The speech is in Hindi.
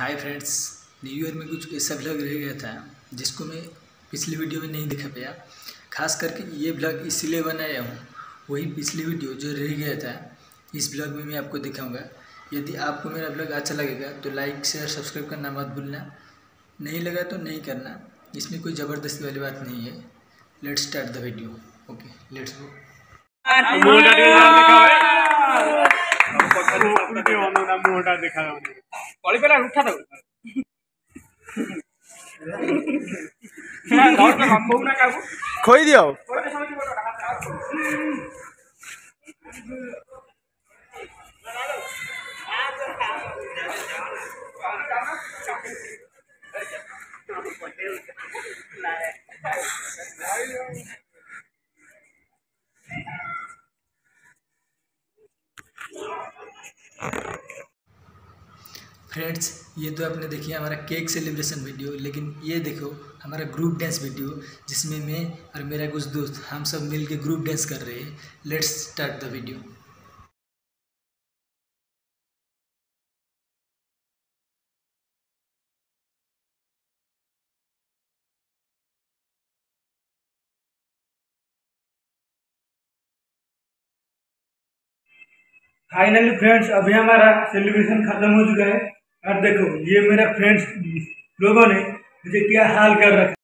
हाय फ्रेंड्स न्यू ईयर में कुछ ऐसा ब्लॉग रह गया था जिसको मैं पिछली वीडियो में नहीं दिखा पाया। खास करके ये ब्लॉग इसलिए बनाया हूँ वही पिछली वीडियो जो रह गया था इस ब्लॉग में मैं आपको दिखाऊँगा। यदि आपको मेरा ब्लॉग अच्छा लगेगा तो लाइक शेयर सब्सक्राइब करना मत भूलना। नहीं लगा तो नहीं करना इसमें कोई ज़बरदस्ती वाली बात नहीं है। Let's start the video okay let's go मोटा दिखा ଯାଉନି କଳି ପେଲା ଉଠା ତାକୁ କହୁନା କାହାକୁ ଖୋଇଦିଅ फ्रेंड्स, ये तो आपने देखिए हमारा केक सेलिब्रेशन वीडियो, लेकिन ये देखो हमारा ग्रुप डांस वीडियो, जिसमें मैं और मेरा कुछ दोस्त, हम सब मिल के ग्रुप डांस कर रहे हैं। Let's start the video finally friends अभी हमारा सेलिब्रेशन खत्म हो चुका है। और देखो ये मेरा फ्रेंड्स लोगों ने मुझे क्या हाल कर रखा